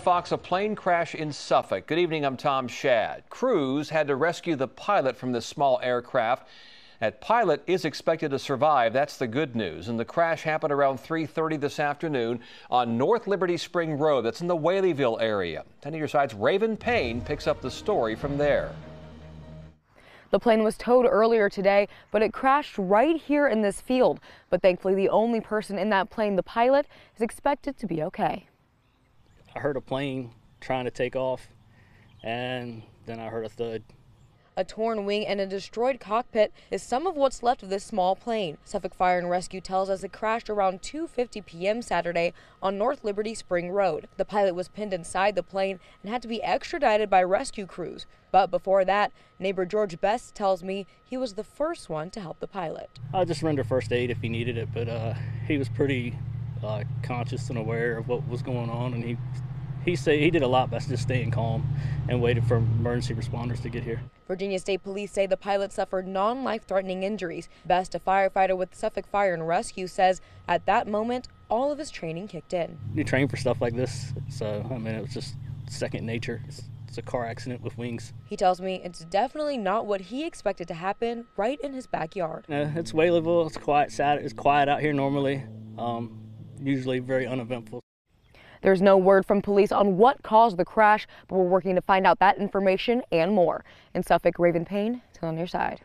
Fox, a plane crash in Suffolk. Good evening, I'm Tom Schaad. Crews had to rescue the pilot from this small aircraft. That pilot is expected to survive. That's the good news. And the crash happened around 3.30 this afternoon on North Liberty Spring Road. That's in the Whaleyville area. 10 your side's Raven Payne picks up the story from there. The plane was towed earlier today, but it crashed right here in this field. But thankfully, the only person in that plane, the pilot, is expected to be okay. I heard a plane trying to take off, and then I heard a thud. A torn wing and a destroyed cockpit is some of what's left of this small plane. Suffolk Fire and Rescue tells us it crashed around 2:50 p.m. Saturday on North Liberty Spring Road. The pilot was pinned inside the plane and had to be extradited by rescue crews. But before that, neighbor George Best tells me he was the first one to help the pilot. I just render first aid if he needed it, but uh, he was pretty uh, conscious and aware of what was going on, and he he said he did a lot by just staying calm and waited for emergency responders to get here. Virginia State Police say the pilot suffered non-life-threatening injuries. Best, a firefighter with Suffolk Fire and Rescue, says at that moment all of his training kicked in. You train for stuff like this, so I mean it was just second nature. It's, it's a car accident with wings. He tells me it's definitely not what he expected to happen right in his backyard. Uh, it's Whaleyville. It's quiet. Sad. It's quiet out here normally. Um, usually very uneventful. There's no word from police on what caused the crash, but we're working to find out that information and more. In Suffolk, Raven Payne, still on your side.